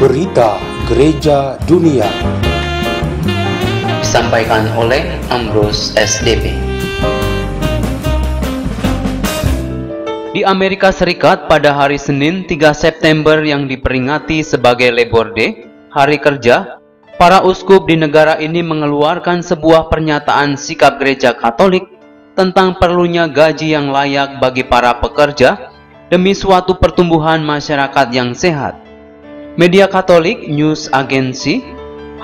Berita Gereja Dunia disampaikan oleh Ambrose SDP. Di Amerika Serikat pada hari Senin 3 September yang diperingati sebagai Labor Day, hari kerja, para uskup di negara ini mengeluarkan sebuah pernyataan sikap gereja Katolik tentang perlunya gaji yang layak bagi para pekerja demi suatu pertumbuhan masyarakat yang sehat. Media Katolik News Agency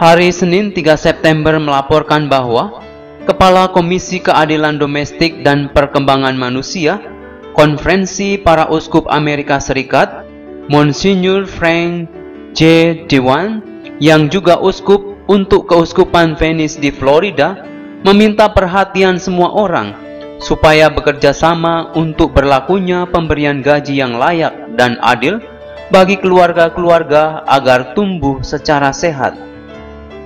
hari Senin 3 September melaporkan bahwa Kepala Komisi Keadilan Domestik dan Perkembangan Manusia Konferensi Para Uskup Amerika Serikat Monsignor Frank J. Dewan yang juga uskup untuk keuskupan Venice di Florida meminta perhatian semua orang supaya bekerja sama untuk berlakunya pemberian gaji yang layak dan adil bagi keluarga-keluarga agar tumbuh secara sehat.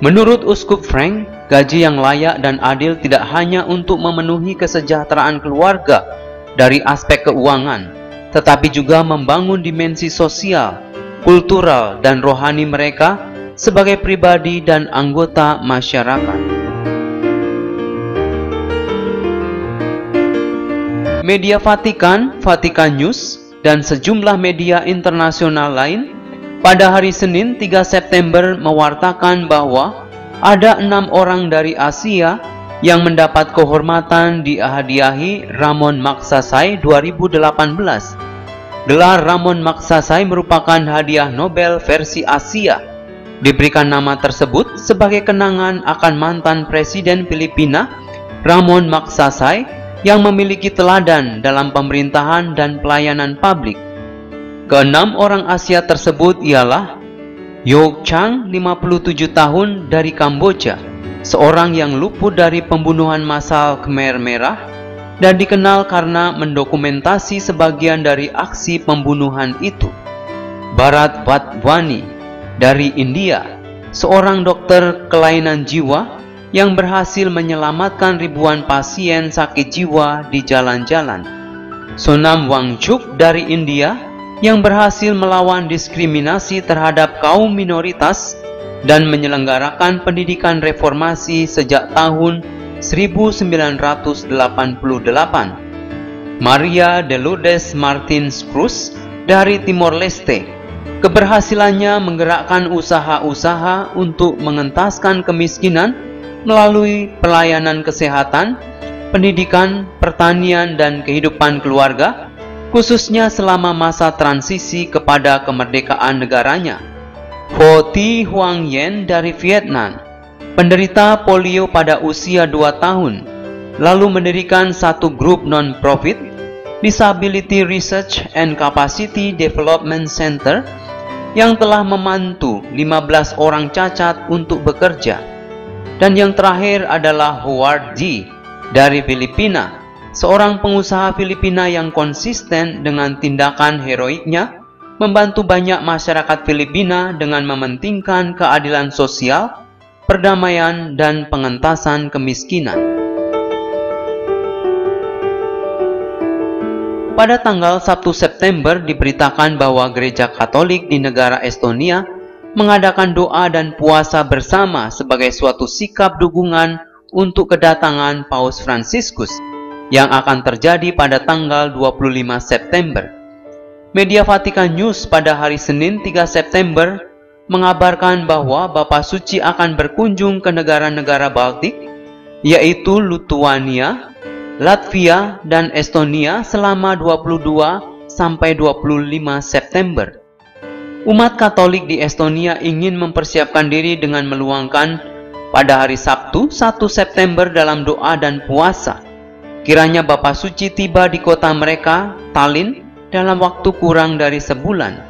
Menurut Uskup Frank, gaji yang layak dan adil tidak hanya untuk memenuhi kesejahteraan keluarga dari aspek keuangan, tetapi juga membangun dimensi sosial, kultural, dan rohani mereka sebagai pribadi dan anggota masyarakat. Media Vatikan, Vatikan News, dan sejumlah media internasional lain pada hari Senin 3 September mewartakan bahwa ada enam orang dari Asia yang mendapat kehormatan dihadiahi Ramon Maksasai 2018. Gelar Ramon Maksasai merupakan hadiah Nobel versi Asia. Diberikan nama tersebut sebagai kenangan akan mantan Presiden Filipina Ramon Maksasai yang memiliki teladan dalam pemerintahan dan pelayanan publik. Keenam orang Asia tersebut ialah Yok Chang, 57 tahun dari Kamboja, seorang yang luput dari pembunuhan massal Khmer Merah dan dikenal karena mendokumentasi sebagian dari aksi pembunuhan itu. Barat Vatwani dari India, seorang dokter kelainan jiwa yang berhasil menyelamatkan ribuan pasien sakit jiwa di jalan-jalan. Sonam Wangchuk dari India yang berhasil melawan diskriminasi terhadap kaum minoritas dan menyelenggarakan pendidikan reformasi sejak tahun 1988. Maria de Lourdes Martins Cruz dari Timor Leste keberhasilannya menggerakkan usaha-usaha untuk mengentaskan kemiskinan melalui pelayanan kesehatan, pendidikan, pertanian, dan kehidupan keluarga, khususnya selama masa transisi kepada kemerdekaan negaranya. Ho Thi Huang Yen dari Vietnam, penderita polio pada usia 2 tahun, lalu mendirikan satu grup non-profit, Disability Research and Capacity Development Center, yang telah memantu 15 orang cacat untuk bekerja dan yang terakhir adalah Howard G. dari Filipina, seorang pengusaha Filipina yang konsisten dengan tindakan heroiknya membantu banyak masyarakat Filipina dengan mementingkan keadilan sosial, perdamaian, dan pengentasan kemiskinan. Pada tanggal 1 September diberitakan bahwa gereja Katolik di negara Estonia mengadakan doa dan puasa bersama sebagai suatu sikap dukungan untuk kedatangan Paus Fransiskus yang akan terjadi pada tanggal 25 September. Media Vatikan News pada hari Senin 3 September mengabarkan bahwa Bapak Suci akan berkunjung ke negara-negara Baltik, yaitu Lithuania, Latvia, dan Estonia selama 22 sampai 25 September. Umat Katolik di Estonia ingin mempersiapkan diri dengan meluangkan pada hari Sabtu 1 September dalam doa dan puasa. Kiranya Bapak Suci tiba di kota mereka, Tallinn, dalam waktu kurang dari sebulan.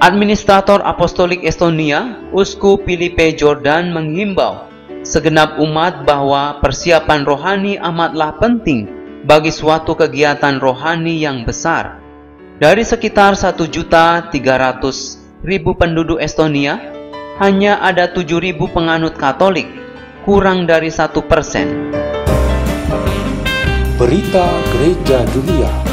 Administrator Apostolik Estonia, Usku Filipe Jordan menghimbau segenap umat bahwa persiapan rohani amatlah penting bagi suatu kegiatan rohani yang besar. Dari sekitar 1.300.000 penduduk Estonia, hanya ada 7.000 penganut Katolik, kurang dari satu persen. Berita Gereja Dunia